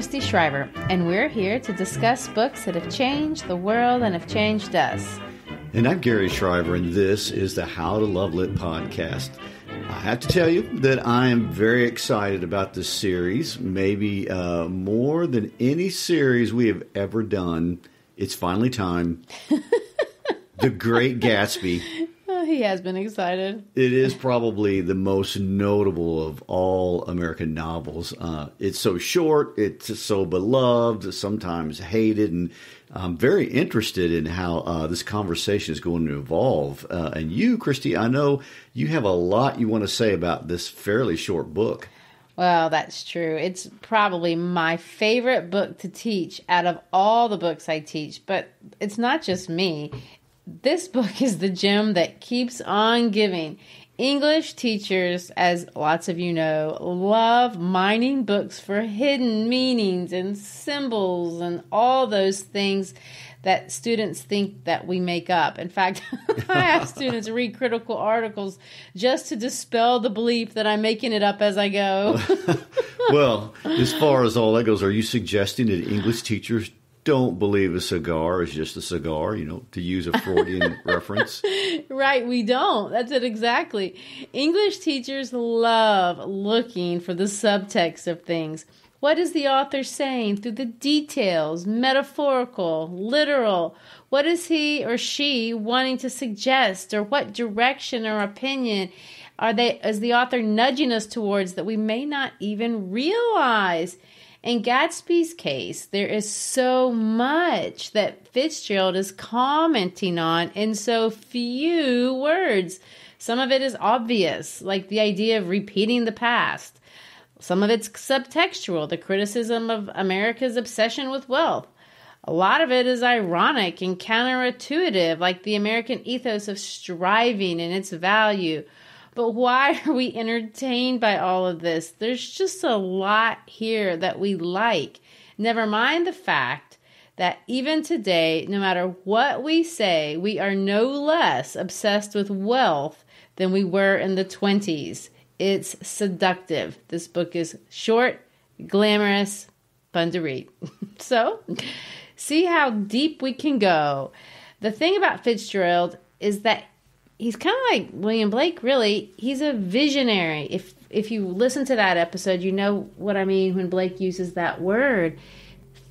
Christy Shriver, and we're here to discuss books that have changed the world and have changed us. And I'm Gary Shriver, and this is the How to Love Lit podcast. I have to tell you that I am very excited about this series, maybe uh, more than any series we have ever done. It's finally time. the Great Gatsby. He has been excited. It is probably the most notable of all American novels. Uh, it's so short, it's so beloved, sometimes hated, and I'm very interested in how uh, this conversation is going to evolve. Uh, and you, Christy, I know you have a lot you want to say about this fairly short book. Well, that's true. It's probably my favorite book to teach out of all the books I teach, but it's not just me. This book is the gem that keeps on giving. English teachers, as lots of you know, love mining books for hidden meanings and symbols and all those things that students think that we make up. In fact, I have students read critical articles just to dispel the belief that I'm making it up as I go. well, as far as all that goes, are you suggesting that English teachers don't believe a cigar is just a cigar, you know, to use a Freudian reference. Right, we don't. That's it exactly. English teachers love looking for the subtext of things. What is the author saying through the details, metaphorical, literal? What is he or she wanting to suggest, or what direction or opinion are they, is the author nudging us towards that we may not even realize? In Gatsby's case, there is so much that Fitzgerald is commenting on in so few words. Some of it is obvious, like the idea of repeating the past. Some of it's subtextual, the criticism of America's obsession with wealth. A lot of it is ironic and counterintuitive, like the American ethos of striving and its value but why are we entertained by all of this? There's just a lot here that we like. Never mind the fact that even today, no matter what we say, we are no less obsessed with wealth than we were in the 20s. It's seductive. This book is short, glamorous, fun to read. so, see how deep we can go. The thing about Fitzgerald is that he's kind of like William Blake. Really, he's a visionary. If if you listen to that episode, you know what I mean when Blake uses that word.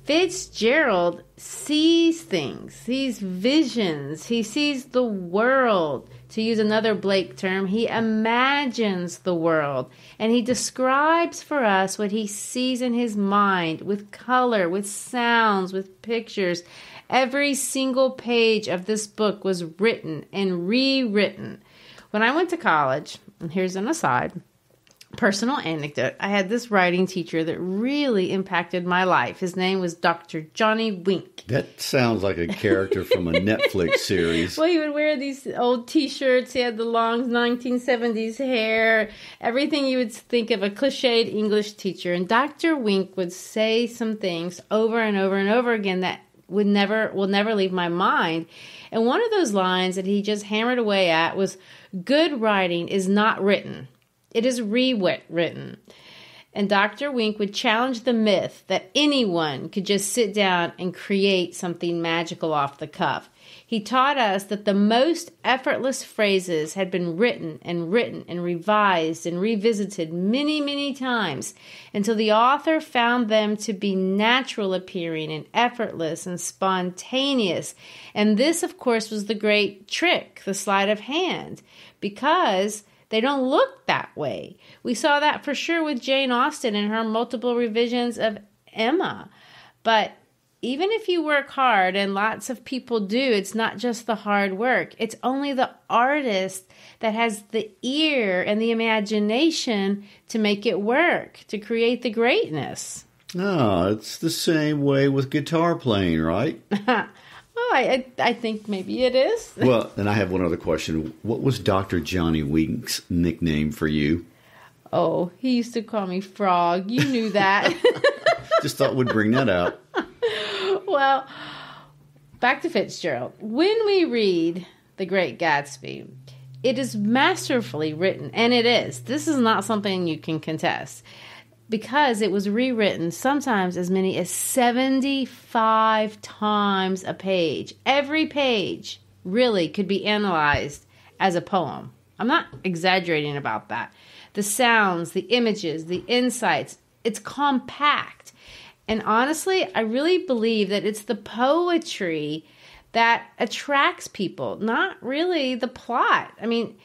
Fitzgerald sees things, sees visions, he sees the world. To use another Blake term, he imagines the world and he describes for us what he sees in his mind with color, with sounds, with pictures. Every single page of this book was written and rewritten. When I went to college, and here's an aside personal anecdote I had this writing teacher that really impacted my life. His name was Dr. Johnny Wink. That sounds like a character from a Netflix series. Well, he would wear these old t shirts, he had the long 1970s hair, everything you would think of a cliched English teacher. And Dr. Wink would say some things over and over and over again that would never will never leave my mind. And one of those lines that he just hammered away at was good writing is not written. It is rewritten. And Dr. Wink would challenge the myth that anyone could just sit down and create something magical off the cuff. He taught us that the most effortless phrases had been written and written and revised and revisited many, many times until the author found them to be natural appearing and effortless and spontaneous. And this, of course, was the great trick, the sleight of hand, because they don't look that way. We saw that for sure with Jane Austen and her multiple revisions of Emma. But even if you work hard, and lots of people do, it's not just the hard work. It's only the artist that has the ear and the imagination to make it work, to create the greatness. Oh, it's the same way with guitar playing, right? oh, I, I think maybe it is. well, and I have one other question. What was Dr. Johnny Wink's nickname for you? Oh, he used to call me Frog. You knew that. Just thought we'd bring that out well, back to Fitzgerald. When we read The Great Gatsby, it is masterfully written, and it is. This is not something you can contest. because it was rewritten sometimes as many as 75 times a page. Every page really could be analyzed as a poem. I'm not exaggerating about that. The sounds, the images, the insights, it's compact. And honestly, I really believe that it's the poetry that attracts people, not really the plot. I mean,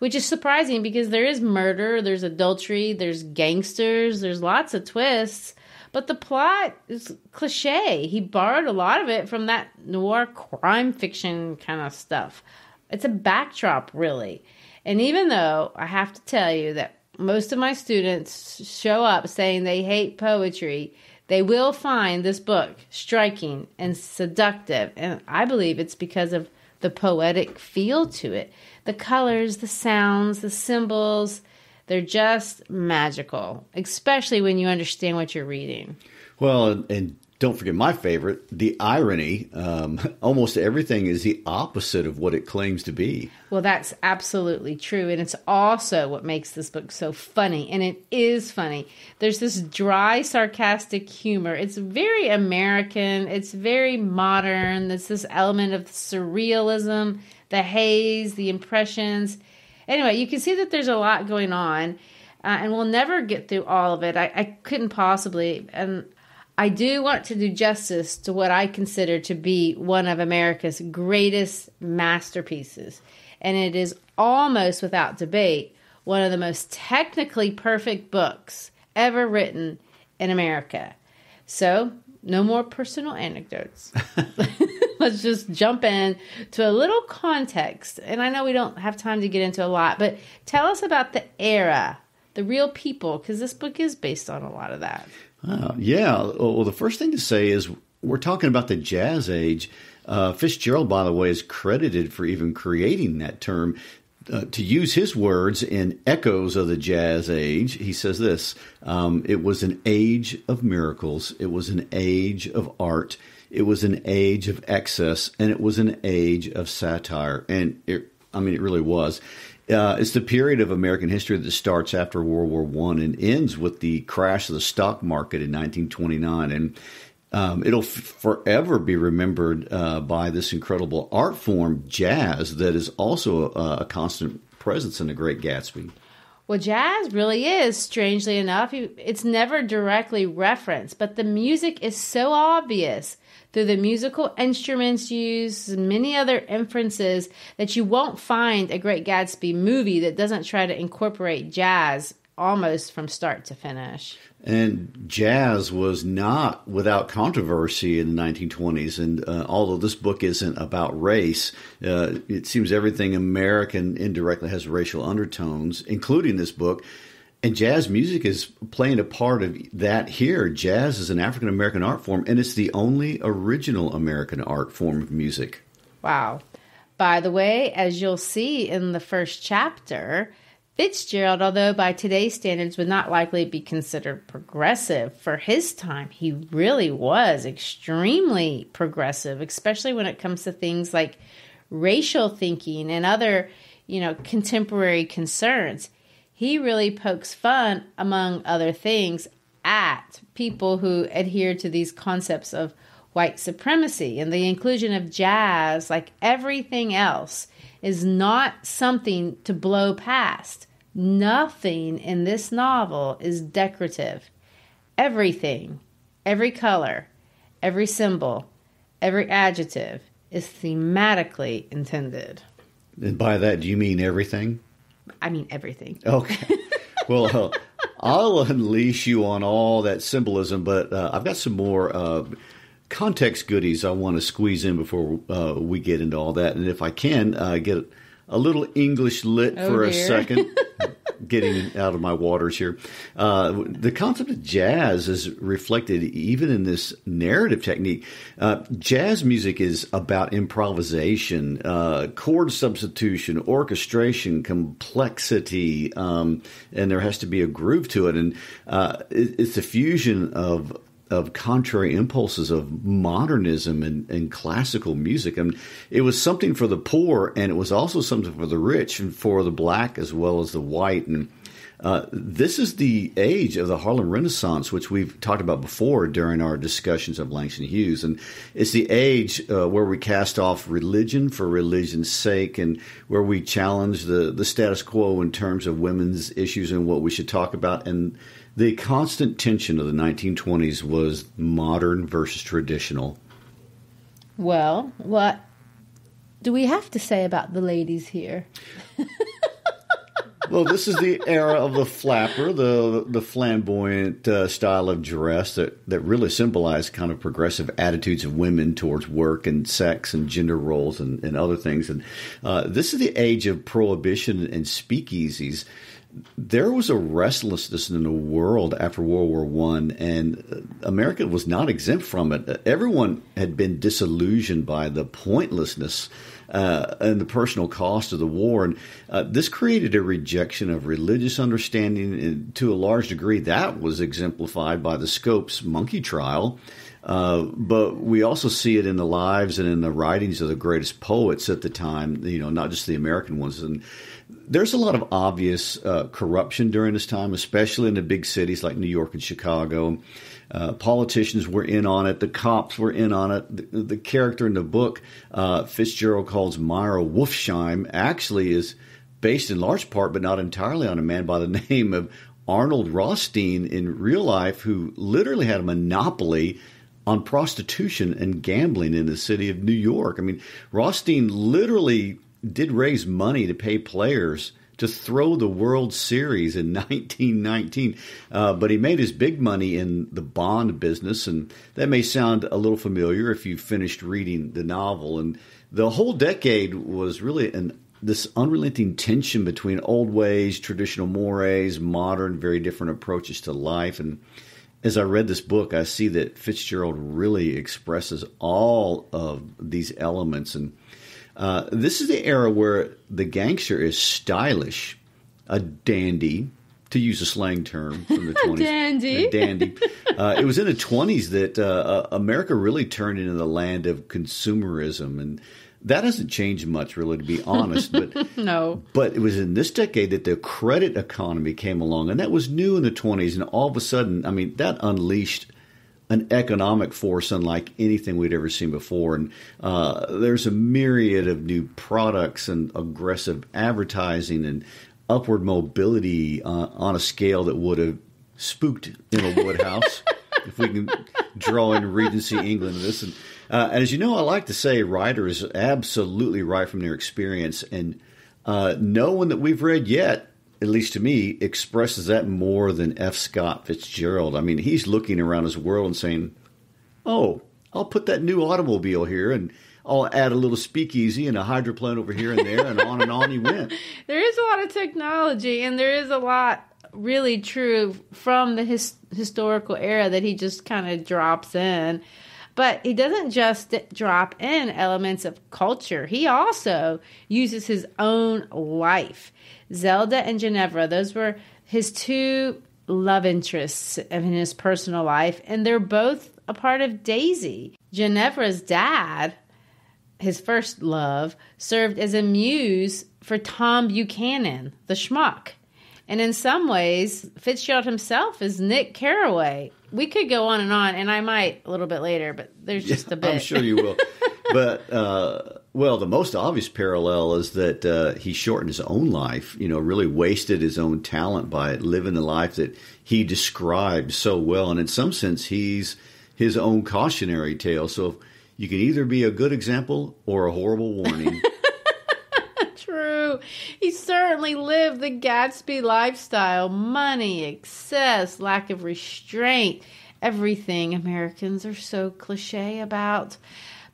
which is surprising because there is murder, there's adultery, there's gangsters, there's lots of twists, but the plot is cliche. He borrowed a lot of it from that noir crime fiction kind of stuff. It's a backdrop, really. And even though I have to tell you that most of my students show up saying they hate poetry, they will find this book striking and seductive. And I believe it's because of the poetic feel to it. The colors, the sounds, the symbols, they're just magical, especially when you understand what you're reading. Well, and don't forget my favorite, the irony. Um, almost everything is the opposite of what it claims to be. Well, that's absolutely true. And it's also what makes this book so funny. And it is funny. There's this dry, sarcastic humor. It's very American, it's very modern. There's this element of surrealism, the haze, the impressions. Anyway, you can see that there's a lot going on. Uh, and we'll never get through all of it. I, I couldn't possibly. And I do want to do justice to what I consider to be one of America's greatest masterpieces. And it is almost without debate one of the most technically perfect books ever written in America. So, no more personal anecdotes. Let's just jump in to a little context. And I know we don't have time to get into a lot, but tell us about the era, the real people, because this book is based on a lot of that. Uh, yeah. Well, the first thing to say is we're talking about the jazz age. Uh, Fitzgerald, by the way, is credited for even creating that term. Uh, to use his words in Echoes of the Jazz Age, he says this um, It was an age of miracles, it was an age of art, it was an age of excess, and it was an age of satire. And it, I mean, it really was. Uh, it's the period of American history that starts after World War One and ends with the crash of the stock market in 1929, and um, it'll f- forever be remembered uh, by this incredible art form, jazz, that is also a, a constant presence in The Great Gatsby. Well, jazz really is, strangely enough. It's never directly referenced, but the music is so obvious through the musical instruments used, many other inferences that you won't find a Great Gatsby movie that doesn't try to incorporate jazz almost from start to finish. And jazz was not without controversy in the 1920s. And uh, although this book isn't about race, uh, it seems everything American indirectly has racial undertones, including this book. And jazz music is playing a part of that here. Jazz is an African American art form, and it's the only original American art form of music. Wow. By the way, as you'll see in the first chapter, Fitzgerald, although by today's standards would not likely be considered progressive, for his time, he really was extremely progressive, especially when it comes to things like racial thinking and other, you know, contemporary concerns. He really pokes fun, among other things, at people who adhere to these concepts of white supremacy and the inclusion of jazz, like everything else, is not something to blow past. Nothing in this novel is decorative. Everything, every color, every symbol, every adjective is thematically intended. And by that, do you mean everything? I mean everything. Okay. Well, uh, I'll unleash you on all that symbolism, but uh, I've got some more uh, context goodies I want to squeeze in before uh, we get into all that. And if I can, uh, get a little English lit oh for dear. a second. getting out of my waters here. Uh, the concept of jazz is reflected even in this narrative technique. Uh, jazz music is about improvisation, uh, chord substitution, orchestration, complexity, um, and there has to be a groove to it. And uh, it, it's a fusion of of contrary impulses of modernism and, and classical music. and it was something for the poor, and it was also something for the rich and for the black as well as the white. And Uh, this is the age of the Harlem Renaissance, which we've talked about before during our discussions of Langston Hughes. And it's the age uh, where we cast off religion for religion's sake and where we challenge the, the status quo in terms of women's issues and what we should talk about. And the constant tension of the 1920s was modern versus traditional. Well, what do we have to say about the ladies here? well, this is the era of the flapper, the the flamboyant uh, style of dress that, that really symbolized kind of progressive attitudes of women towards work and sex and gender roles and, and other things. And uh, this is the age of prohibition and speakeasies. There was a restlessness in the world after World War One, and America was not exempt from it. Everyone had been disillusioned by the pointlessness uh, and the personal cost of the war. And uh, this created a rejection of religious understanding. And to a large degree, that was exemplified by the Scopes monkey trial. Uh, but we also see it in the lives and in the writings of the greatest poets at the time, you know, not just the American ones. And there's a lot of obvious uh, corruption during this time, especially in the big cities like New York and Chicago. Uh, politicians were in on it. The cops were in on it. The, the character in the book, uh, Fitzgerald calls Meyer Wolfsheim, actually is based in large part, but not entirely, on a man by the name of Arnold Rothstein in real life, who literally had a monopoly on prostitution and gambling in the city of New York. I mean, Rothstein literally did raise money to pay players to throw the World Series in 1919. Uh, but he made his big money in the bond business, and that may sound a little familiar if you finished reading the novel. And the whole decade was really an this unrelenting tension between old ways, traditional mores, modern, very different approaches to life. And as I read this book, I see that Fitzgerald really expresses all of these elements and uh, this is the era where the gangster is stylish, a dandy, to use a slang term from the 20s. dandy. A dandy. Uh, it was in the 20s that uh, uh, America really turned into the land of consumerism. And that hasn't changed much, really, to be honest. But no. But it was in this decade that the credit economy came along, and that was new in the 20s. And all of a sudden, I mean, that unleashed – an economic force unlike anything we'd ever seen before. And uh, there's a myriad of new products and aggressive advertising and upward mobility uh, on a scale that would have spooked Emma Woodhouse. if we can draw in Regency England this. And, uh, and, as you know, I like to say writers absolutely write from their experience. And uh, no one that we've read yet at least to me, expresses that more than F. Scott Fitzgerald. I mean, he's looking around his world and saying, "Oh, I'll put that new automobile here, and I'll add a little speakeasy and a hydroplane over here and there, and on and on he went." There is a lot of technology, and there is a lot really true from the his, historical era that he just kind of drops in. But he doesn't just drop in elements of culture. He also uses his own life. Zelda and Ginevra, those were his two love interests in his personal life, and they're both a part of Daisy. Ginevra's dad, his first love, served as a muse for Tom Buchanan, the schmuck. And in some ways, Fitzgerald himself is Nick Carraway. We could go on and on, and I might a little bit later, but there's just yeah, a bit. I'm sure you will. but uh, well, the most obvious parallel is that uh, he shortened his own life. You know, really wasted his own talent by living the life that he described so well. And in some sense, he's his own cautionary tale. So you can either be a good example or a horrible warning. He certainly lived the Gatsby lifestyle money, excess, lack of restraint, everything Americans are so cliche about.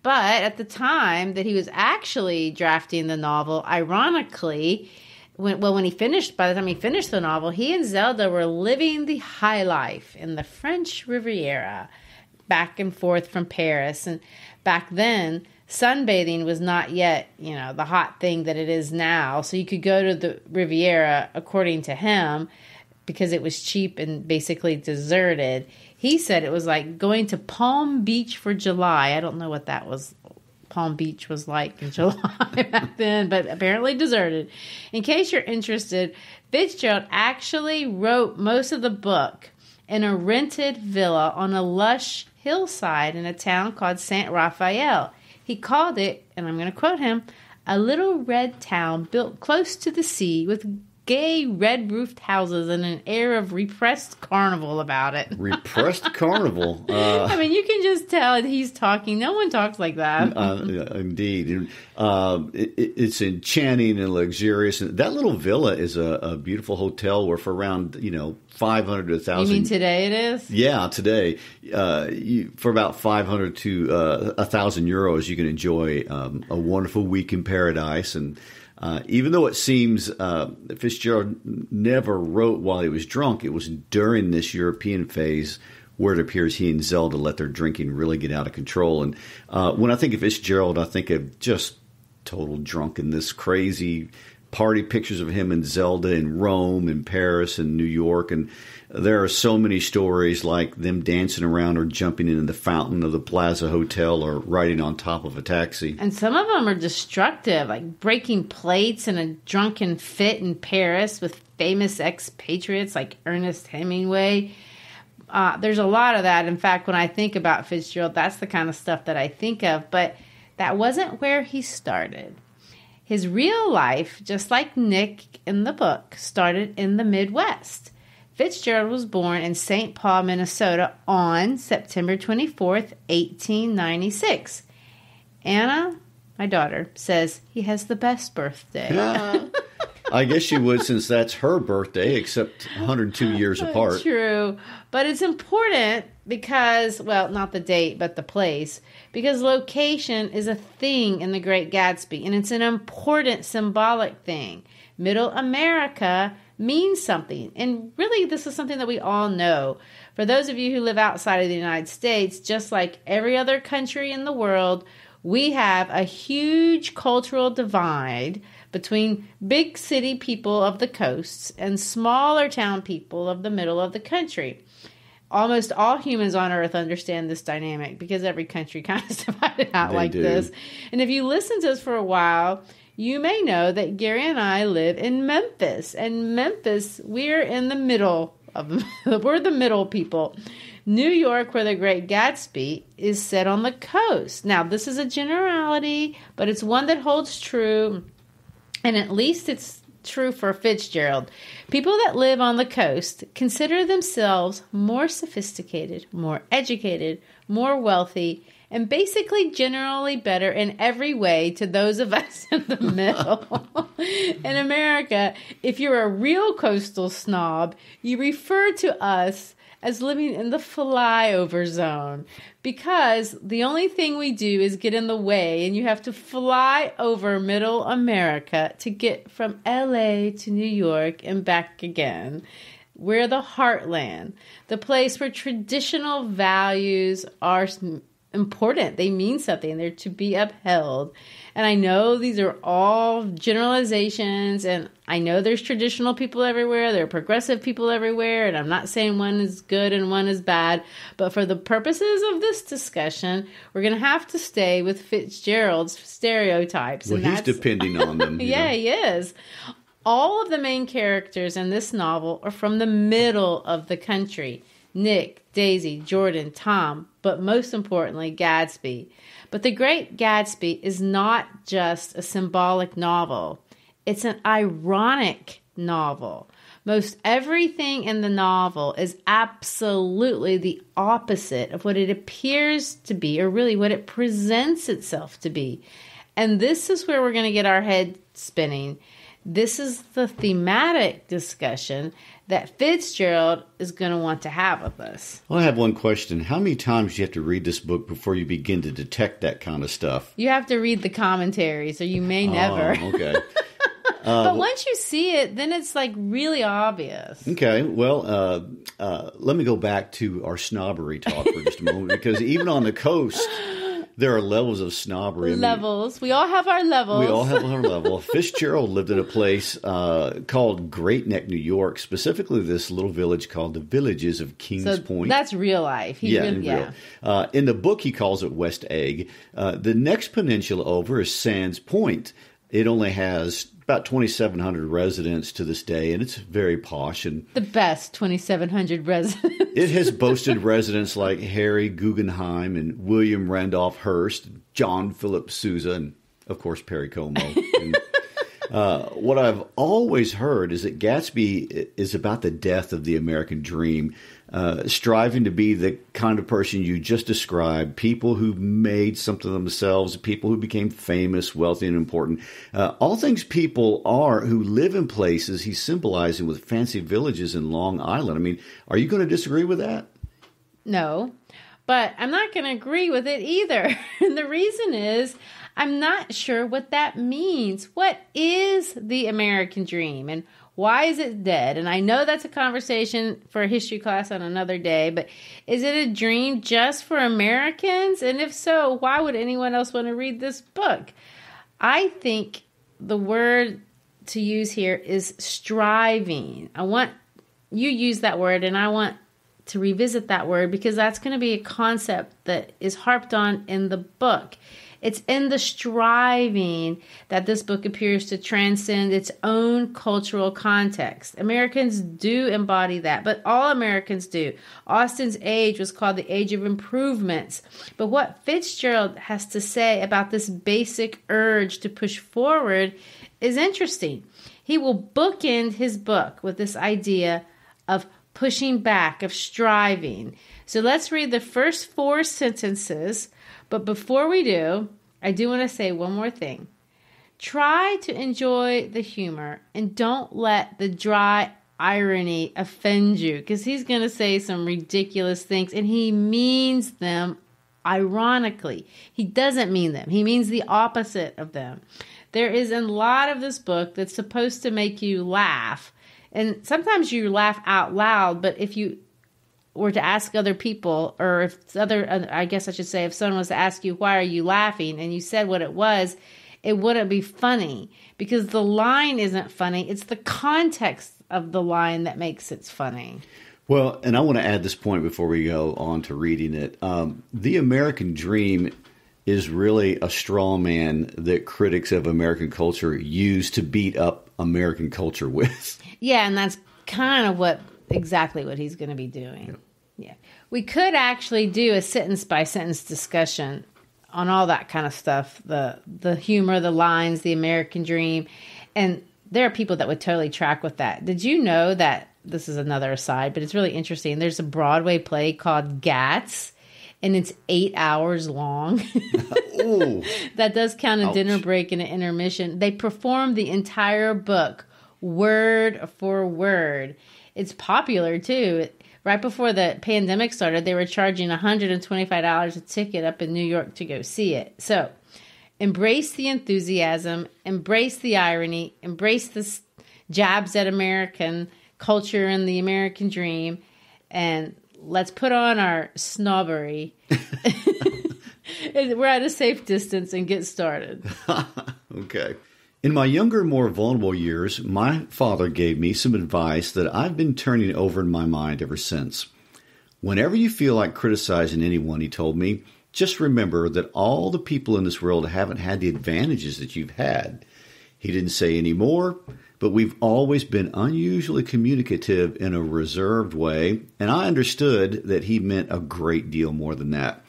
But at the time that he was actually drafting the novel, ironically, when, well, when he finished, by the time he finished the novel, he and Zelda were living the high life in the French Riviera, back and forth from Paris. And back then, sunbathing was not yet, you know, the hot thing that it is now. So you could go to the Riviera, according to him, because it was cheap and basically deserted. He said it was like going to Palm Beach for July. I don't know what that was Palm Beach was like in July back then, but apparently deserted. In case you're interested, Fitzgerald actually wrote most of the book in a rented villa on a lush hillside in a town called Saint Raphael. He called it, and I'm going to quote him, a little red town built close to the sea with gay red roofed houses and an air of repressed carnival about it. Repressed carnival. Uh, I mean, you can just tell he's talking. No one talks like that. uh, indeed. Uh, it, it's enchanting and luxurious. That little villa is a, a, beautiful hotel where for around, you know, 500 to 1,000. You mean today it is? Yeah, today. Uh, you, for about 500 to uh, 1,000 euros, you can enjoy um, a wonderful week in paradise. And uh, even though it seems uh, Fitzgerald never wrote while he was drunk, it was during this European phase where it appears he and Zelda let their drinking really get out of control. And uh, when I think of Fitzgerald, I think of just total drunkenness, crazy party pictures of him and Zelda in Rome and Paris and New York. And there are so many stories like them dancing around or jumping into the fountain of the Plaza Hotel or riding on top of a taxi. And some of them are destructive, like breaking plates in a drunken fit in Paris with famous expatriates like Ernest Hemingway. Uh, there's a lot of that. In fact, when I think about Fitzgerald, that's the kind of stuff that I think of. But that wasn't where he started. His real life, just like Nick in the book, started in the Midwest. Fitzgerald was born in St. Paul, Minnesota on September 24th, 1896. Anna, my daughter, says he has the best birthday. I guess you would since that's her birthday, except 102 years apart. True. But it's important because, well, not the date, but the place, because location is a thing in The Great Gatsby, and it's an important symbolic thing. Middle America means something. And really, this is something that we all know. For those of you who live outside of the United States, just like every other country in the world, we have a huge cultural divide between big city people of the coasts and smaller town people of the middle of the country. Almost all humans on earth understand this dynamic because every country kind of is divided out They like do. this. And if you listen to us for a while, you may know that Gary and I live in Memphis. And Memphis, we're in the middle of we're the middle people. New York, where the Great Gatsby is set on the coast. Now, this is a generality, but it's one that holds true and at least it's true for Fitzgerald. People that live on the coast consider themselves more sophisticated, more educated, more wealthy, and basically generally better in every way to those of us in the middle. in America, if you're a real coastal snob, you refer to us as living in the flyover zone because the only thing we do is get in the way and you have to fly over middle America to get from LA to New York and back again. We're the heartland, the place where traditional values are important. They mean something, they're to be upheld. And I know these are all generalizations, and I know there's traditional people everywhere, there are progressive people everywhere, and I'm not saying one is good and one is bad, but for the purposes of this discussion, we're going to have to stay with Fitzgerald's stereotypes. Well, and he's depending on them. yeah, know. he is. All of the main characters in this novel are from the middle of the country Nick, Daisy, Jordan, Tom, but most importantly, Gatsby. But The Great Gatsby is not just a symbolic novel, it's an ironic novel. Most everything in the novel is absolutely the opposite of what it appears to be, or really what it presents itself to be. And this is where we're going to get our head spinning. This is the thematic discussion that Fitzgerald is going to want to have with us. Well, I have one question. How many times do you have to read this book before you begin to detect that kind of stuff? You have to read the commentaries, or you may never. Oh, okay. but once you see it, then it's like really obvious. Okay, well, uh, uh, let me go back to our snobbery talk for just a moment because even on the coast, there are levels of snobbery. I mean, levels. We all have our levels. we all have our level. Fitzgerald lived in a place uh, called Great Neck, New York, specifically this little village called the Villages of Kings so Point. that's real life. He yeah, really, in yeah. real. Uh, in the book, he calls it West Egg. Uh, the next peninsula over is Sands Point. It only has about 2,700 residents to this day, and it's very posh. And The best 2,700 residents. it has boasted residents like Harry Guggenheim and William Randolph Hearst, John Philip Sousa, and of course Perry Como. And, uh, what I've always heard is that Gatsby is about the death of the American dream, uh, striving to be the kind of person you just described people who made something themselves, people who became famous, wealthy, and important. Uh, all things people are who live in places he's symbolizing with fancy villages in Long Island. I mean, are you going to disagree with that? No, but I'm not going to agree with it either. and the reason is I'm not sure what that means. What is the American dream and why is it dead? And I know that's a conversation for a history class on another day, but is it a dream just for Americans? And if so, why would anyone else want to read this book? I think the word to use here is striving. I want you use that word and I want to revisit that word because that's going to be a concept that is harped on in the book. It's in the striving that this book appears to transcend its own cultural context. Americans do embody that, but all Americans do. Austen's age was called the age of improvements. But what Fitzgerald has to say about this basic urge to push forward is interesting. He will bookend his book with this idea of pushing back, of striving. So let's read the first four sentences. But before we do, I do want to say one more thing. Try to enjoy the humor and don't let the dry irony offend you because he's going to say some ridiculous things and he means them ironically. He doesn't mean them, he means the opposite of them. There is a lot of this book that's supposed to make you laugh. And sometimes you laugh out loud, but if you were to ask other people, or if other, I guess I should say, if someone was to ask you, why are you laughing? And you said what it was, it wouldn't be funny because the line isn't funny. It's the context of the line that makes it funny. Well, and I want to add this point before we go on to reading it. Um, the American dream is really a straw man that critics of American culture use to beat up American culture with. Yeah, and that's kind of what exactly what he's going to be doing. Yeah. We could actually do a sentence by sentence discussion on all that kind of stuff, the the humor, the lines, the American dream. And there are people that would totally track with that. Did you know that this is another aside, but it's really interesting. There's a Broadway play called Gatz and it's 8 hours long. That does count a Ouch. dinner break and an intermission. They perform the entire book word for word. It's popular too. Right before the pandemic started, they were charging $125 a ticket up in New York to go see it. So, embrace the enthusiasm, embrace the irony, embrace the jabs at American culture and the American dream, and let's put on our snobbery. We're at a safe distance and get started. Okay. In my younger, more vulnerable years, my father gave me some advice that I've been turning over in my mind ever since. Whenever you feel like criticizing anyone, he told me, just remember that all the people in this world haven't had the advantages that you've had. He didn't say any more, but we've always been unusually communicative in a reserved way, and I understood that he meant a great deal more than that.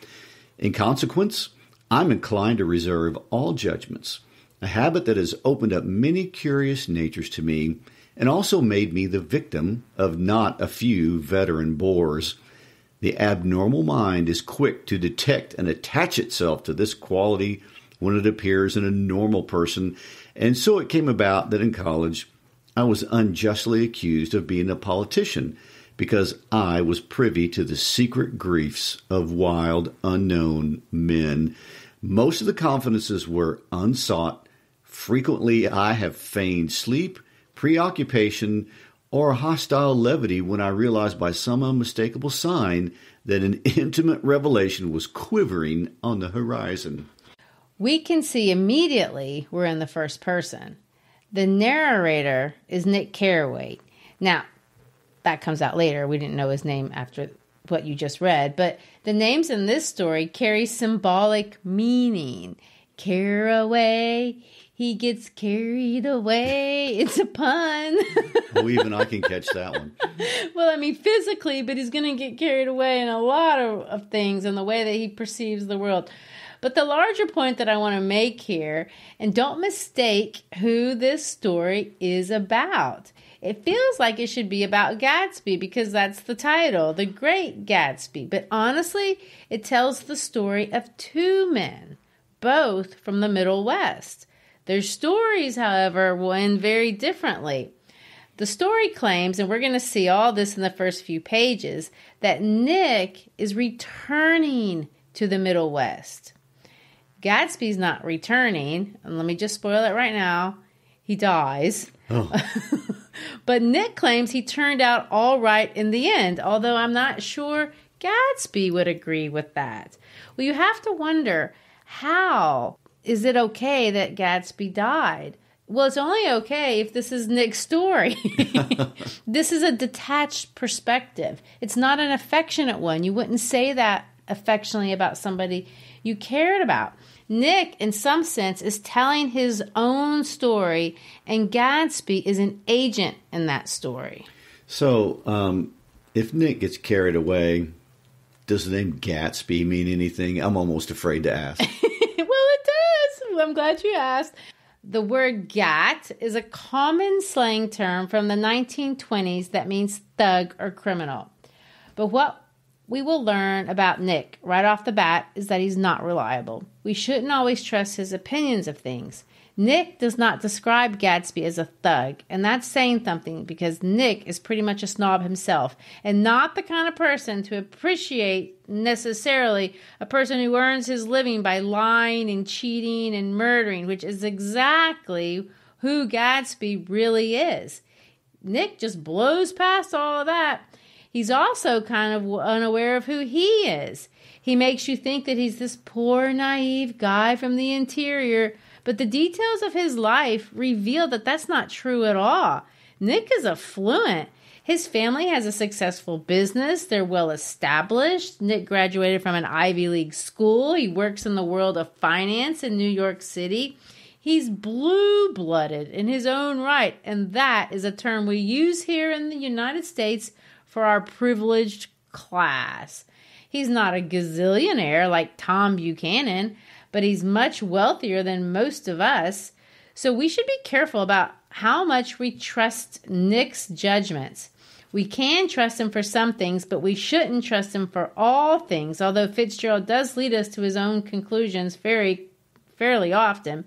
In consequence, I'm inclined to reserve all judgments, a habit that has opened up many curious natures to me and also made me the victim of not a few veteran bores. The abnormal mind is quick to detect and attach itself to this quality when it appears in a normal person, and so it came about that in college I was unjustly accused of being a politician because I was privy to the secret griefs of wild, unknown men. Most of the confidences were unsought. Frequently, I have feigned sleep, preoccupation, or hostile levity when I realized by some unmistakable sign that an intimate revelation was quivering on the horizon. We can see immediately we're in the first person. The narrator is Nick Carraway. Now, that comes out later. We didn't know his name after what you just read, but the names in this story carry symbolic meaning. Carraway, he gets carried away. It's a pun. oh, even I can catch that one. well, I mean, physically, but he's going to get carried away in a lot of, of things and the way that he perceives the world. But the larger point that I want to make here, and don't mistake who this story is about. It feels like it should be about Gatsby because that's the title, The Great Gatsby. But honestly, it tells the story of two men, both from the Middle West. Their stories, however, will end very differently. The story claims, and we're going to see all this in the first few pages, that Nick is returning to the Middle West. Gatsby's not returning, and let me just spoil it right now. He dies. Oh. but Nick claims he turned out all right in the end, although I'm not sure Gatsby would agree with that. Well, you have to wonder how is it okay that Gatsby died? Well, it's only okay if this is Nick's story. this is a detached perspective. It's not an affectionate one. You wouldn't say that affectionately about somebody you cared about. Nick, in some sense, is telling his own story, and Gatsby is an agent in that story. So, um, if Nick gets carried away, does the name Gatsby mean anything? I'm almost afraid to ask. I'm glad you asked. The word gat is a common slang term from the 1920s that means thug or criminal. But what we will learn about Nick right off the bat is that he's not reliable. We shouldn't always trust his opinions of things. Nick does not describe Gatsby as a thug, and that's saying something because Nick is pretty much a snob himself and not the kind of person to appreciate necessarily a person who earns his living by lying and cheating and murdering, which is exactly who Gatsby really is. Nick just blows past all of that He's also kind of unaware of who he is. He makes you think that he's this poor, naive guy from the interior, but the details of his life reveal that that's not true at all. Nick is affluent. His family has a successful business. They're well established. Nick graduated from an Ivy League school. He works in the world of finance in New York City. He's blue blooded in his own right, and that is a term we use here in the United States for our privileged class. He's not a gazillionaire like Tom Buchanan, but he's much wealthier than most of us. So we should be careful about how much we trust Nick's judgments. We can trust him for some things, but we shouldn't trust him for all things, although Fitzgerald does lead us to his own conclusions very fairly often.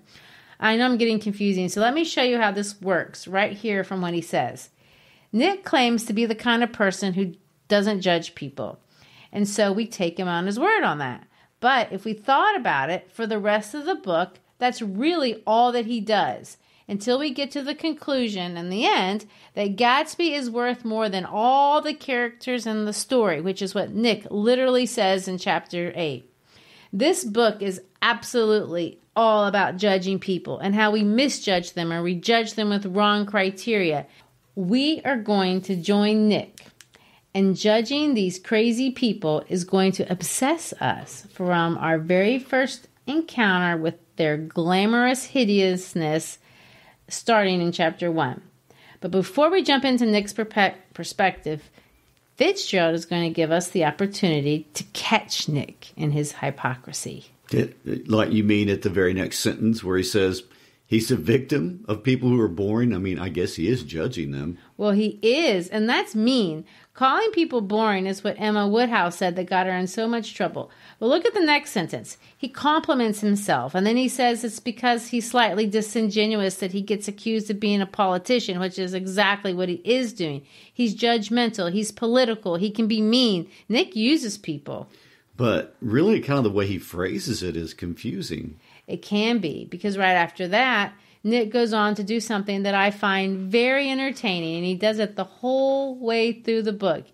I know I'm getting confusing, so let me show you how this works right here from what he says. Nick claims to be the kind of person who doesn't judge people. And so we take him on his word on that. But if we thought about it for the rest of the book, that's really all that he does until we get to the conclusion in the end that Gatsby is worth more than all the characters in the story, which is what Nick literally says in chapter 8. This book is absolutely all about judging people and how we misjudge them or we judge them with wrong criteria we are going to join Nick, and judging these crazy people is going to obsess us from our very first encounter with their glamorous hideousness starting in chapter 1. But before we jump into Nick's perspective, Fitzgerald is going to give us the opportunity to catch Nick in his hypocrisy. Like you mean at the very next sentence where he says, he's a victim of people who are boring. I mean, I guess he is judging them. Well, he is, and that's mean. Calling people boring is what Emma Woodhouse said that got her in so much trouble. But look at the next sentence. He compliments himself, and then he says it's because he's slightly disingenuous that he gets accused of being a politician, which is exactly what he is doing. He's judgmental, he's political, he can be mean. Nick uses people. But really, kind of the way he phrases it is confusing. It can be because right after that, Nick goes on to do something that I find very entertaining, and he does it the whole way through the book.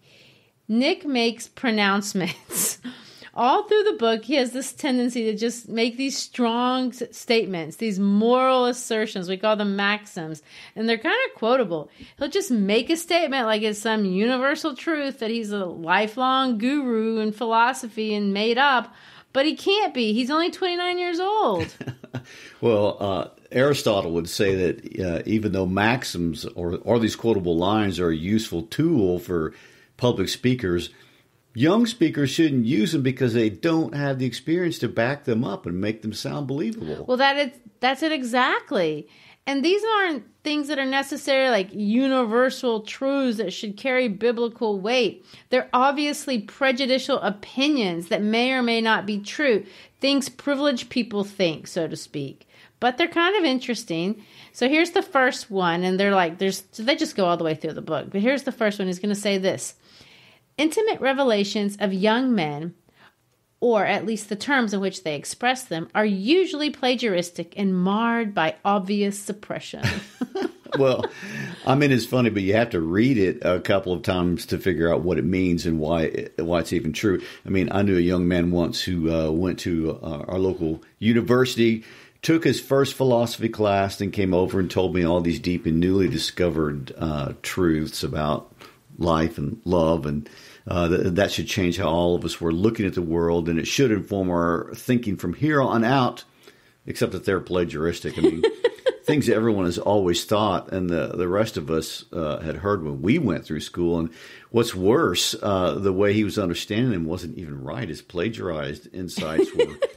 Nick makes pronouncements. All through the book, he has this tendency to just make these strong statements, these moral assertions. We call them maxims, and they're kind of quotable. He'll just make a statement like it's some universal truth that he's a lifelong guru in philosophy and made up, but he can't be. He's only 29 years old. Well, uh, Aristotle would say that uh, even though maxims or, or these quotable lines are a useful tool for public speakers, young speakers shouldn't use them because they don't have the experience to back them up and make them sound believable. Well, that is that's it exactly. And these aren't things that are necessarily like universal truths that should carry biblical weight. They're obviously prejudicial opinions that may or may not be true, things privileged people think, so to speak. But they're kind of interesting. So here's the first one, and they're like, there's they just go all the way through the book. But here's the first one. He's going to say this: intimate revelations of young men or at least the terms in which they express them, are usually plagiaristic and marred by obvious suppression. well, I mean, it's funny, but you have to read it a couple of times to figure out what it means and why why it's even true. I mean, I knew a young man once who uh, went to uh, our local university, took his first philosophy class, then came over and told me all these deep and newly discovered uh, truths about life and love and uh, that, that should change how all of us were looking at the world, and it should inform our thinking from here on out. Except that they're plagiaristic. I mean, things that everyone has always thought, and the the rest of us uh, had heard when we went through school. And what's worse, uh, the way he was understanding them wasn't even right. His plagiarized insights were.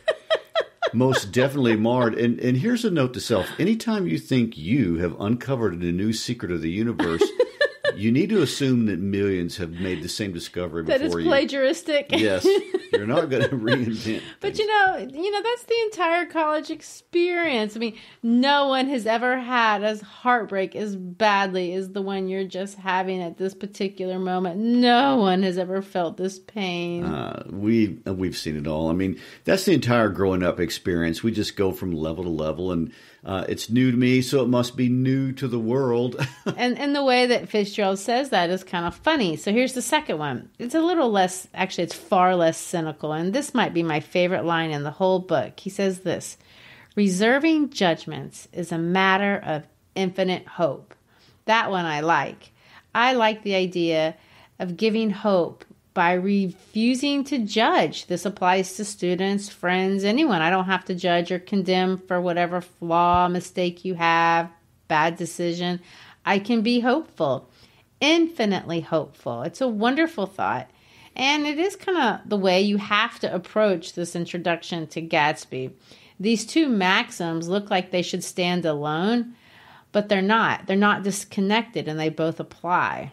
most definitely marred. And and here's a note to self: anytime you think you have uncovered a new secret of the universe, you need to assume that millions have made the same discovery that is before you. plagiaristic. Yes, you're not going to reinvent. But things. you know, you know that's the entire college experience. I mean, no one has ever had as heartbreak as badly as the one you're just having at this particular moment. No one has ever felt this pain. Uh, we we've seen it all. I mean, that's the entire growing up experience. We just go from level to level, and uh, it's new to me, so it must be new to the world. and and the way that Fitzgerald says that is kind of funny. So here's the second one. It's a little less actually it's far less cynical and this might be my favorite line in the whole book. He says this, reserving judgments is a matter of infinite hope. That one I like. I like the idea of giving hope by refusing to judge. This applies to students, friends, anyone. I don't have to judge or condemn for whatever flaw, mistake you have, bad decision. I can be hopeful, infinitely hopeful. It's a wonderful thought. And it is kind of the way you have to approach this introduction to Gatsby. These two maxims look like they should stand alone, but they're not. They're not disconnected and they both apply.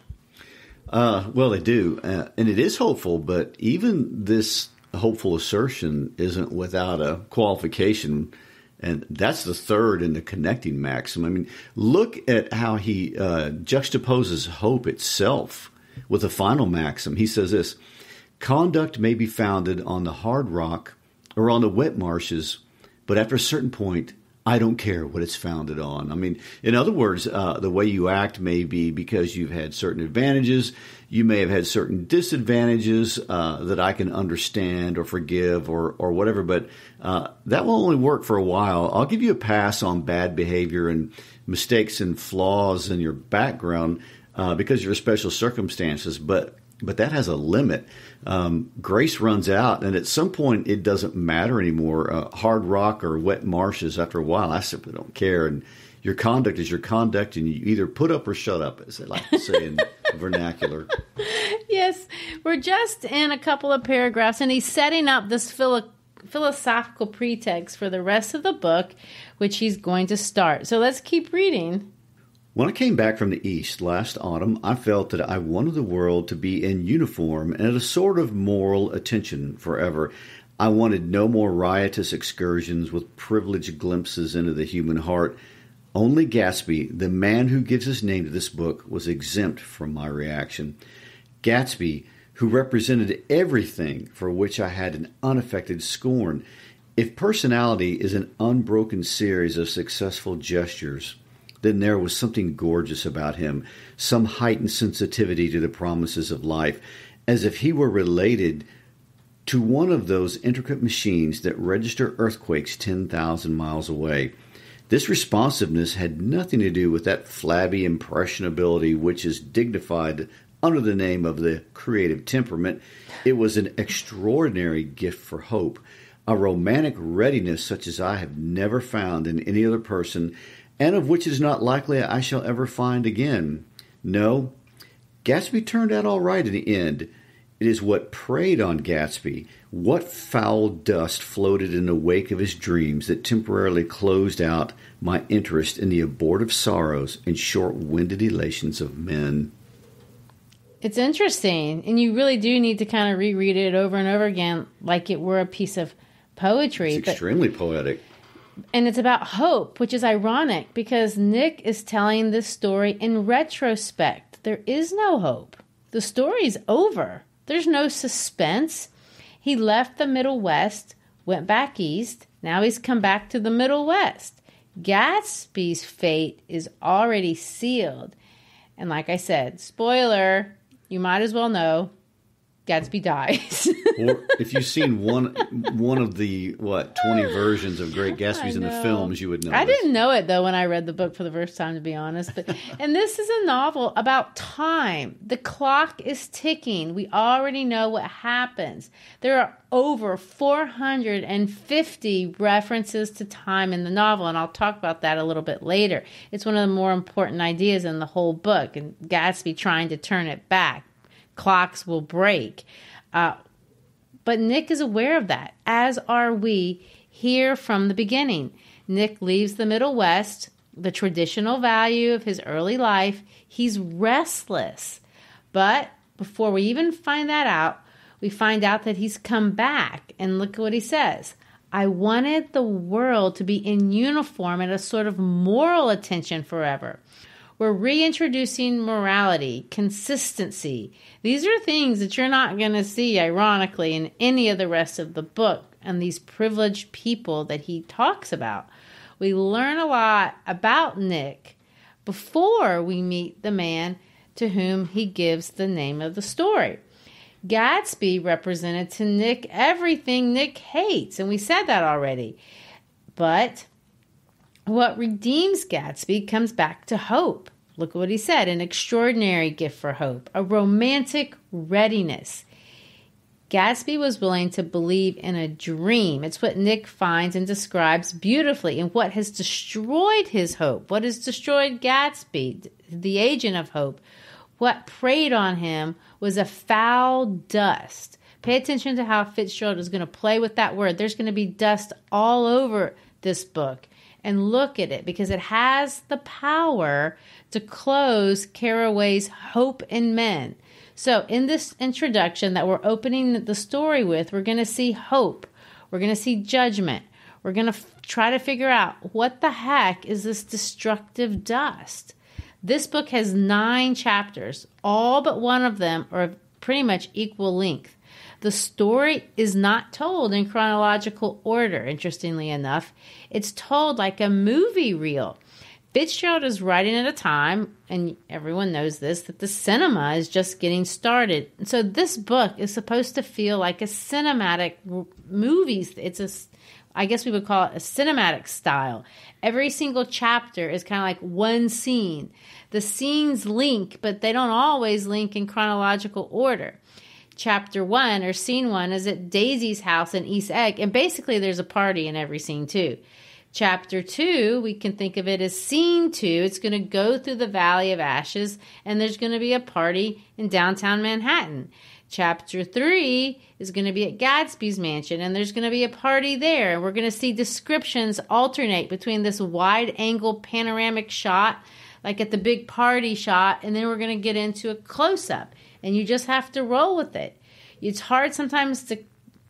Uh, well, they do, uh, and it is hopeful. But even this hopeful assertion isn't without a qualification, and that's the third in the connecting maxim. I mean, look at how he uh, juxtaposes hope itself with the final maxim. He says this: "Conduct may be founded on the hard rock or on the wet marshes, but after a certain point." I don't care what it's founded on. I mean, in other words, uh, the way you act may be because you've had certain advantages. You may have had certain disadvantages uh, that I can understand or forgive or, or whatever, but uh, that will only work for a while. I'll give you a pass on bad behavior and mistakes and flaws in your background uh, because of your special circumstances, but but that has a limit. Um, grace runs out, and at some point, it doesn't matter anymore. Uh, hard rock or wet marshes. After a while, I simply don't care. And your conduct is your conduct, and you either put up or shut up, as they like to say in vernacular. Yes, we're just in a couple of paragraphs, and he's setting up this philo- philosophical pretext for the rest of the book, which he's going to start. So let's keep reading. When I came back from the East last autumn, I felt that I wanted the world to be in uniform and at a sort of moral attention forever. I wanted no more riotous excursions with privileged glimpses into the human heart. Only Gatsby, the man who gives his name to this book, was exempt from my reaction. Gatsby, who represented everything for which I had an unaffected scorn. If personality is an unbroken series of successful gestures, then there was something gorgeous about him, some heightened sensitivity to the promises of life. as if he were related to one of those intricate machines that register earthquakes 10,000 miles away. This responsiveness had nothing to do with that flabby impressionability which is dignified under the name of the creative temperament. It was an extraordinary gift for hope, a romantic readiness such as I have never found in any other person, and of which it is not likely I shall ever find again. No, Gatsby turned out all right in the end. It is what preyed on Gatsby, what foul dust floated in the wake of his dreams that temporarily closed out my interest in the abortive sorrows and short winded elations of men. It's interesting, and you really do need to kind of reread it over and over again like it were a piece of poetry. It's extremely poetic. And it's about hope, which is ironic because Nick is telling this story in retrospect. There is no hope. The story's over. There's no suspense. He left the Middle West, went back east. Now he's come back to the Middle West. Gatsby's fate is already sealed. And like I said, spoiler, you might as well know Gatsby dies. or if you've seen one one of the what twenty versions of Great Gatsby's in the films, you would know. I didn't know it though when I read the book for the first time, to be honest. But and this is a novel about time. The clock is ticking. We already know what happens. There are over 450 references to time in the novel, and I'll talk about that a little bit later. It's one of the more important ideas in the whole book, and Gatsby trying to turn it back clocks will break. Uh, but Nick is aware of that, as are we here from the beginning. Nick leaves the Middle West, the traditional value of his early life. He's restless. But before we even find that out, we find out that he's come back. And look at what he says. I wanted the world to be in uniform and a sort of moral attention forever. We're reintroducing morality, consistency. These are things that you're not going to see, ironically, in any of the rest of the book and these privileged people that he talks about. We learn a lot about Nick before we meet the man to whom he gives the name of the story. Gatsby represented to Nick everything Nick hates, and we said that already. But what redeems Gatsby comes back to hope. Look at what he said an extraordinary gift for hope, a romantic readiness. Gatsby was willing to believe in a dream. It's what Nick finds and describes beautifully. And what has destroyed his hope, what has destroyed Gatsby, the agent of hope, what preyed on him was a foul dust. Pay attention to how Fitzgerald is going to play with that word. There's going to be dust all over this book and look at it because it has the power to close Carraway's hope in men. So, in this introduction that we're opening the story with, we're going to see hope, we're going to see judgment, we're going to f- try to figure out what the heck is this destructive dust. This book has nine chapters, all but one of them are pretty much equal length. The story is not told in chronological order, interestingly enough. It's told like a movie reel. Fitzgerald is writing at a time, and everyone knows this, that the cinema is just getting started. So this book is supposed to feel like a cinematic movie. It's a, I guess we would call it a cinematic style. Every single chapter is kind of like one scene. The scenes link, but they don't always link in chronological order chapter one or scene one is at Daisy's house in East Egg, and basically there's a party in every scene too. Chapter two, we can think of it as scene two. It's going to go through the Valley of Ashes, and there's going to be a party in downtown Manhattan. Chapter three is going to be at Gatsby's mansion, and there's going to be a party there. And we're going to see descriptions alternate between this wide angle panoramic shot, like at the big party shot, and then we're going to get into a close up and you just have to roll with it. It's hard sometimes to,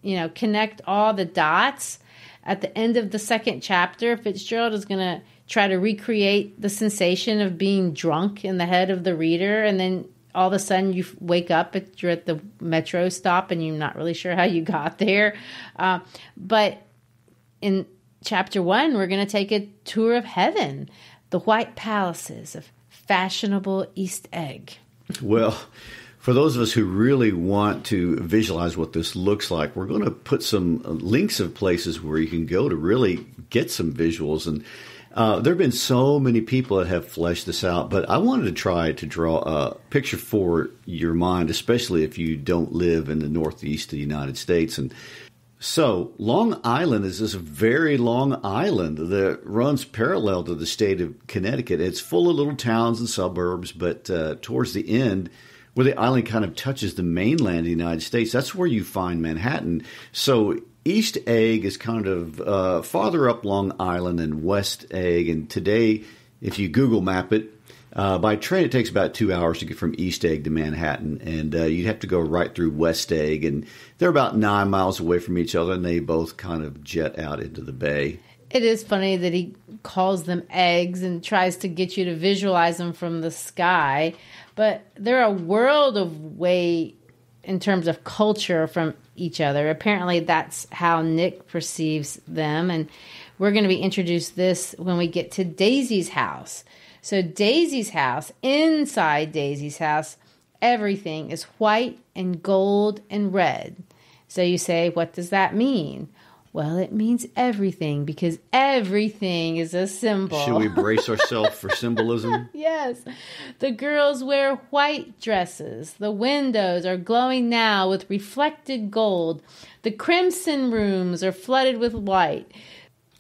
you know, connect all the dots. At the end of the second chapter, Fitzgerald is going to try to recreate the sensation of being drunk in the head of the reader, and then all of a sudden you wake up at you're at the metro stop and you're not really sure how you got there. Uh, but in chapter one, we're going to take a tour of heaven, the white palaces of fashionable East Egg. Well, for those of us who really want to visualize what this looks like, we're going to put some links of places where you can go to really get some visuals. And uh, there have been so many people that have fleshed this out, but I wanted to try to draw a picture for your mind, especially if you don't live in the Northeast of the United States. And so, Long Island is this very long island that runs parallel to the state of Connecticut. It's full of little towns and suburbs, but uh, towards the end, where the island kind of touches the mainland of the United States, that's where you find Manhattan. So East Egg is kind of uh, farther up Long Island than West Egg. And today, if you Google map it, uh, by train, it takes about two hours to get from East Egg to Manhattan, and uh, you'd have to go right through West Egg, and they're about nine miles away from each other, and they both kind of jet out into the bay. It is funny that he calls them eggs and tries to get you to visualize them from the sky but they're a world of way in terms of culture from each other. Apparently, that's how Nick perceives them. And we're going to be introduced this when we get to Daisy's house. So, Daisy's house, inside Daisy's house, everything is white and gold and red. So, you say, what does that mean? Well, it means everything because everything is a symbol. Should we brace ourselves for symbolism? yes. The girls wear white dresses. The windows are glowing now with reflected gold. The crimson rooms are flooded with white.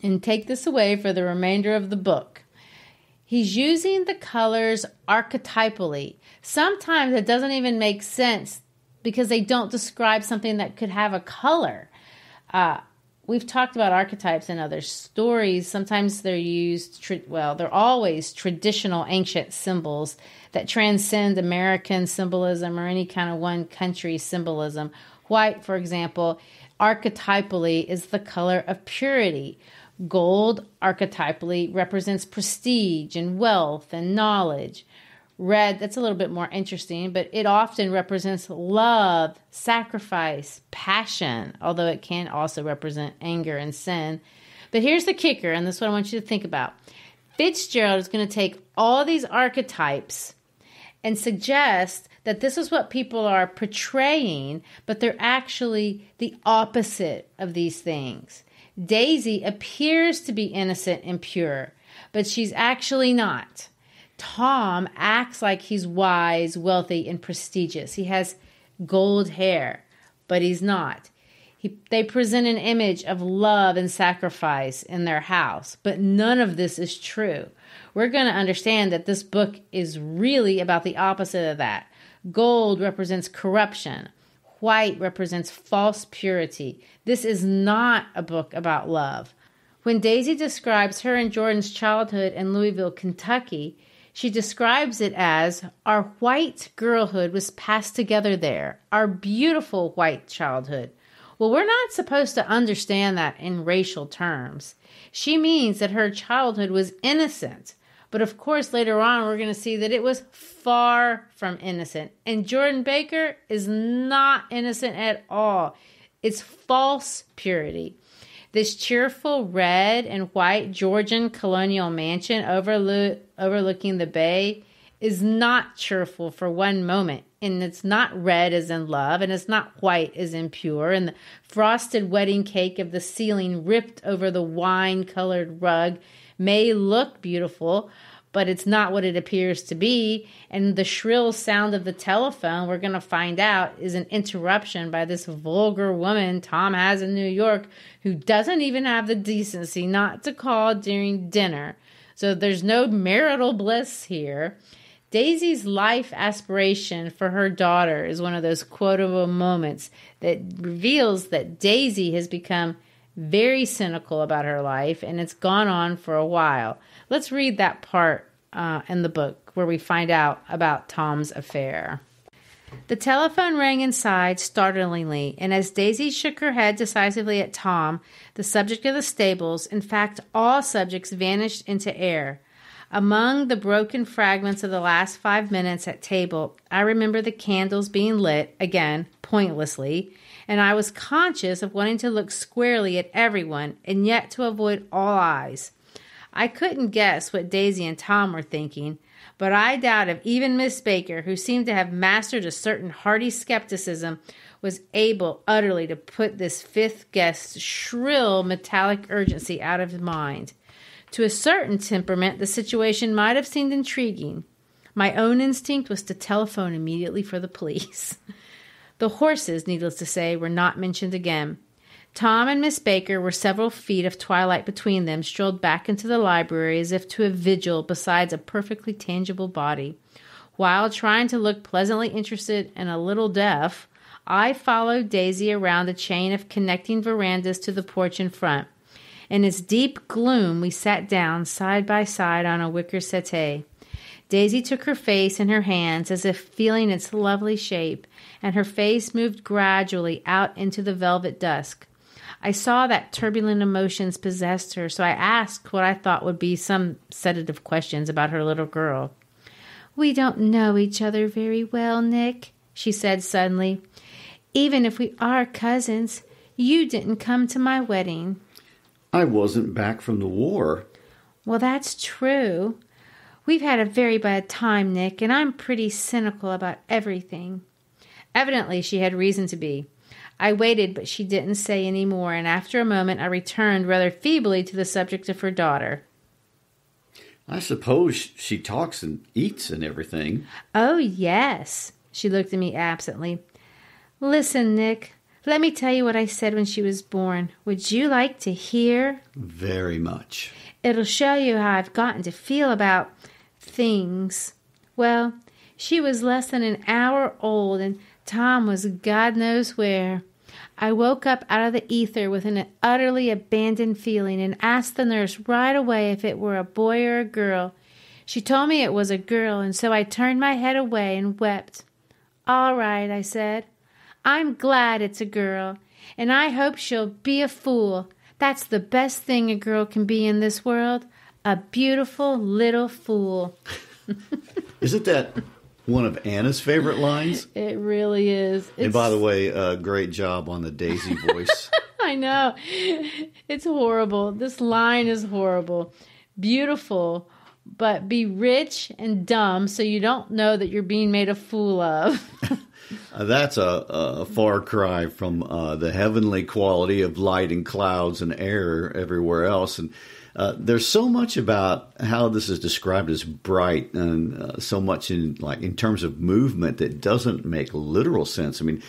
And take this away for the remainder of the book. He's using the colors archetypally. Sometimes it doesn't even make sense because they don't describe something that could have a color. Uh, we've talked about archetypes and other stories. Sometimes they're used, well, they're always traditional ancient symbols that transcend American symbolism or any kind of one country symbolism. White, for example, archetypally is the color of purity. Gold archetypally represents prestige and wealth and knowledge. Red, that's a little bit more interesting, but it often represents love, sacrifice, passion, although it can also represent anger and sin. But here's the kicker, and this is what I want you to think about. Fitzgerald is going to take all these archetypes and suggest that this is what people are portraying, but they're actually the opposite of these things. Daisy appears to be innocent and pure, but she's actually not. Tom acts like he's wise, wealthy, and prestigious. He has gold hair, but he's not. He, they present an image of love and sacrifice in their house, but none of this is true. We're going to understand that this book is really about the opposite of that. Gold represents corruption, white represents false purity. This is not a book about love. When Daisy describes her and Jordan's childhood in Louisville, Kentucky, she describes it as our white girlhood was passed together there, our beautiful white childhood. Well, we're not supposed to understand that in racial terms. She means that her childhood was innocent. But of course, later on, we're going to see that it was far from innocent. And Jordan Baker is not innocent at all. It's false purity. This cheerful red and white Georgian colonial mansion overlo- overlooking the bay is not cheerful for one moment. And it's not red as in love, and it's not white as in pure. And the frosted wedding cake of the ceiling ripped over the wine colored rug may look beautiful, but it's not what it appears to be. And the shrill sound of the telephone, we're going to find out, is an interruption by this vulgar woman Tom has in New York who doesn't even have the decency not to call during dinner. So there's no marital bliss here. Daisy's life aspiration for her daughter is one of those quotable moments that reveals that Daisy has become very cynical about her life and it's gone on for a while. Let's read that part uh, in the book where we find out about Tom's affair. The telephone rang inside startlingly, and as Daisy shook her head decisively at Tom, the subject of the stables, in fact, all subjects vanished into air. Among the broken fragments of the last five minutes at table, I remember the candles being lit, again, pointlessly, and I was conscious of wanting to look squarely at everyone and yet to avoid all eyes. I couldn't guess what Daisy and Tom were thinking, but I doubt if even Miss Baker, who seemed to have mastered a certain hearty skepticism, was able utterly to put this fifth guest's shrill metallic urgency out of mind. To a certain temperament, the situation might have seemed intriguing. My own instinct was to telephone immediately for the police. the horses, needless to say, were not mentioned again. Tom and Miss Baker were several feet of twilight between them, strolled back into the library as if to a vigil besides a perfectly tangible body. While trying to look pleasantly interested and a little deaf, I followed Daisy around the chain of connecting verandas to the porch in front. In its deep gloom, we sat down side by side on a wicker settee. Daisy took her face in her hands as if feeling its lovely shape, and her face moved gradually out into the velvet dusk. I saw that turbulent emotions possessed her, so I asked what I thought would be some sedative questions about her little girl. We don't know each other very well, Nick, she said suddenly. Even if we are cousins, you didn't come to my wedding. I wasn't back from the war. Well, that's true. We've had a very bad time, Nick, and I'm pretty cynical about everything. Evidently, she had reason to be. I waited, but she didn't say any more, and after a moment I returned rather feebly to the subject of her daughter. I suppose she talks and eats and everything. Oh, yes. She looked at me absently. Listen, Nick, let me tell you what I said when she was born. Would you like to hear? Very much. It'll show you how I've gotten to feel about things. Well, she was less than an hour old, and Tom was God knows where. I woke up out of the ether with an utterly abandoned feeling and asked the nurse right away if it were a boy or a girl. She told me it was a girl, and so I turned my head away and wept. All right, I said. I'm glad it's a girl, and I hope she'll be a fool. That's the best thing a girl can be in this world a beautiful little fool. Isn't that one of Anna's favorite lines. It really is. It's... And by the way, uh, great job on the Daisy voice. I know. It's horrible. This line is horrible. Beautiful, but be rich and dumb so you don't know that you're being made a fool of. uh, that's a, a, far cry from uh, the heavenly quality of light and clouds and air everywhere else. And uh, there's so much about how this is described as bright, and uh, so much in like in terms of movement that doesn't make literal sense. I mean,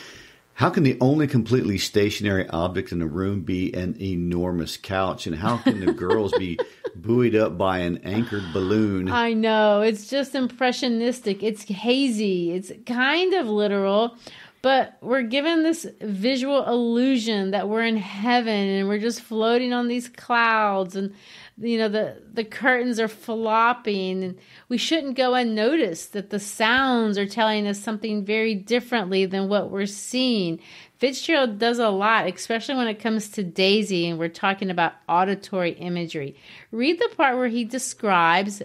how can the only completely stationary object in the room be an enormous couch, and how can the girls be buoyed up by an anchored balloon? I know it's just impressionistic. It's hazy. It's kind of literal but we're given this visual illusion that we're in heaven and we're just floating on these clouds and you know the the curtains are flopping and we shouldn't go unnoticed that the sounds are telling us something very differently than what we're seeing. Fitzgerald does a lot especially when it comes to daisy and we're talking about auditory imagery. Read the part where he describes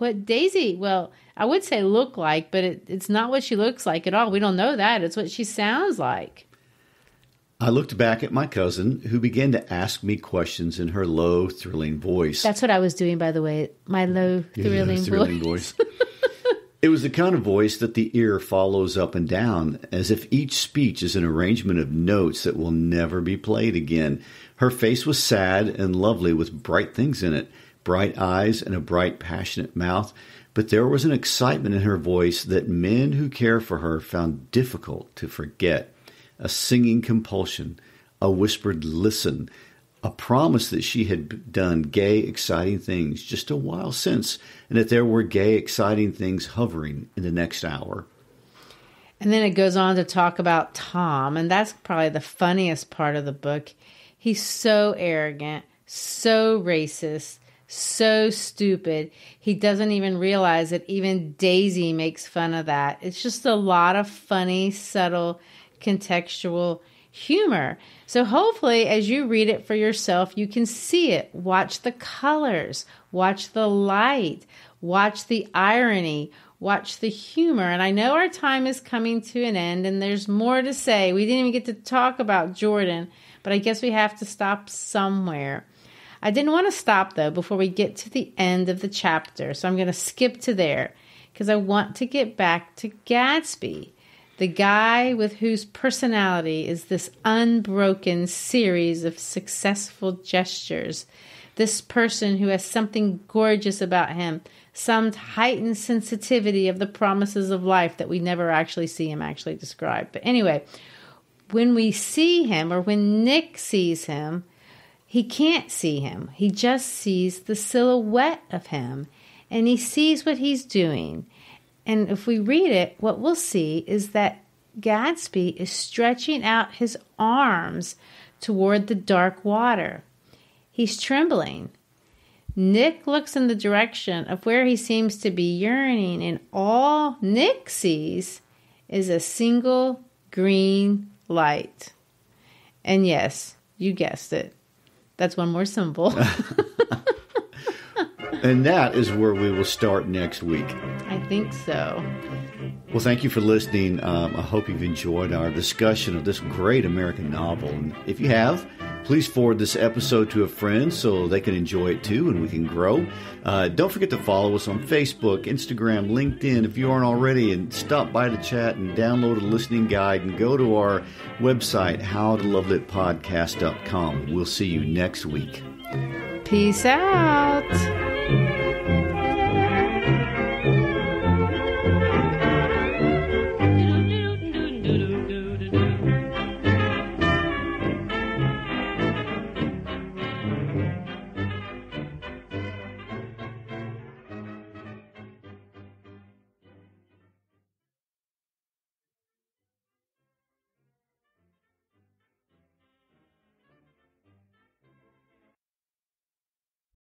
what daisy well i would say look like but it, it's not what she looks like at all we don't know that it's what she sounds like I looked back at my cousin, who began to ask me questions in her low, thrilling voice. That's what I was doing, by the way. My low, thrilling, yeah, thrilling voice. voice. it was the kind of voice that the ear follows up and down, as if each speech is an arrangement of notes that will never be played again. Her face was sad and lovely, with bright things in it bright eyes and a bright, passionate mouth. But there was an excitement in her voice that men who care for her found difficult to forget a singing compulsion, a whispered listen, a promise that she had done gay, exciting things just a while since, and that there were gay, exciting things hovering in the next hour. And then it goes on to talk about Tom, and that's probably the funniest part of the book. He's so arrogant, so racist, so stupid. He doesn't even realize that even Daisy makes fun of that. It's just a lot of funny, subtle contextual humor. So hopefully, as you read it for yourself, you can see it. Watch the colors, watch the light, watch the irony, watch the humor. And I know our time is coming to an end and there's more to say. We didn't even get to talk about Jordan, but I guess we have to stop somewhere. I didn't want to stop though before we get to the end of the chapter, so I'm going to skip to there because I want to get back to Gatsby, the guy with whose personality is this unbroken series of successful gestures. This person who has something gorgeous about him, some heightened sensitivity of the promises of life that we never actually see him actually describe. But anyway, when we see him or when Nick sees him, he can't see him. He just sees the silhouette of him and he sees what he's doing. And if we read it, what we'll see is that Gatsby is stretching out his arms toward the dark water. He's trembling. Nick looks in the direction of where he seems to be yearning, and all Nick sees is a single green light. And yes, you guessed it. That's one more symbol. and that is where we will start next week. I think so. Well, thank you for listening. Um, I hope you've enjoyed our discussion of this great American novel. And if you have, please forward this episode to a friend so they can enjoy it too and we can grow. Uh, don't forget to follow us on Facebook, Instagram, LinkedIn if you aren't already, and stop by to chat and download a listening guide and go to our website, howtolovelitpodcast.com. We'll see you next week. Peace out.